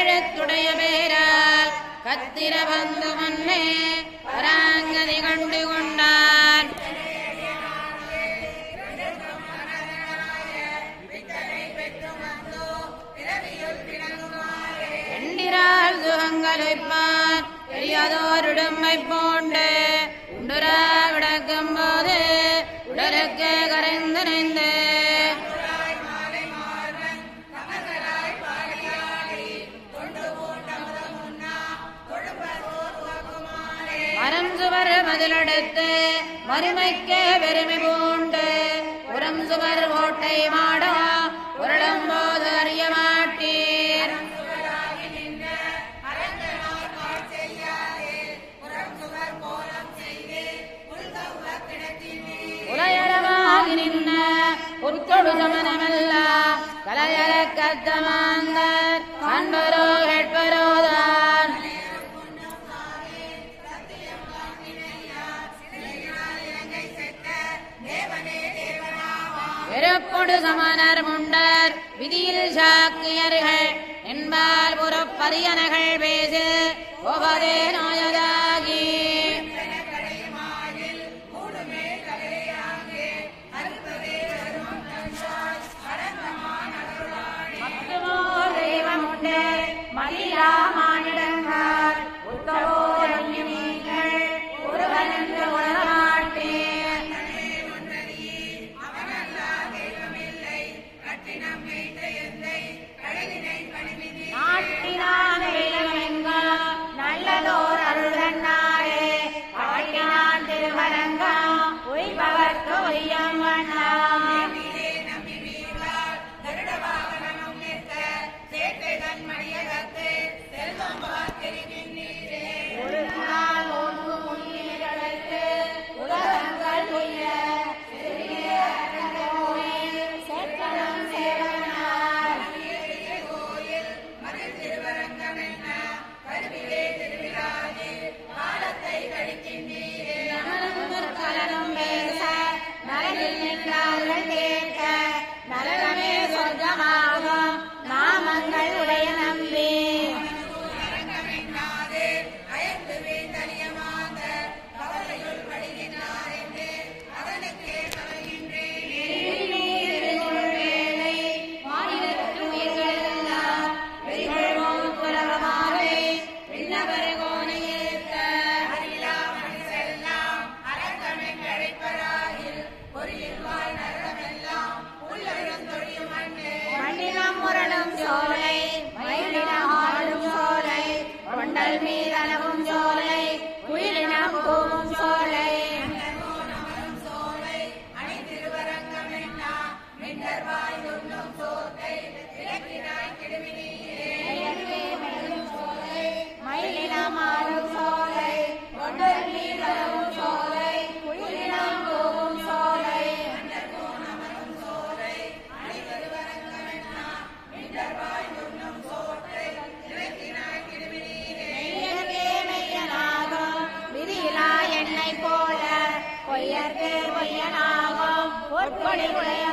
கருங்கழுத்துடைய பேரால் கத்திர வந்து முன்னே பராங்கதி கண்டு கொண்டான். எண்டிரால் சுகங்களைப்பார் பெரியதோருடுமை போண்டே சுவர் மதிலெடுத்து மறுமைக்கு பெருமை பூண்டு. புறம் சுவர் ஓட்டை மாடா உருளும் போது அறிய மாட்டீர். உலையரவாகி நின்ன புத்தொடு சமனமல்ல கலையர கத்தமாந்தர் காண்பரோ வெறுப்பொடு சமணர் முண்டர். விதியில் சாக்கியர்கள் என்பால் புறப்பரியனகள் பேசு. ஒவ்வொரு நோயதாகி. மதியாம 様 விதியிலா எண்ணெய் பொய்யனாகும் உடைய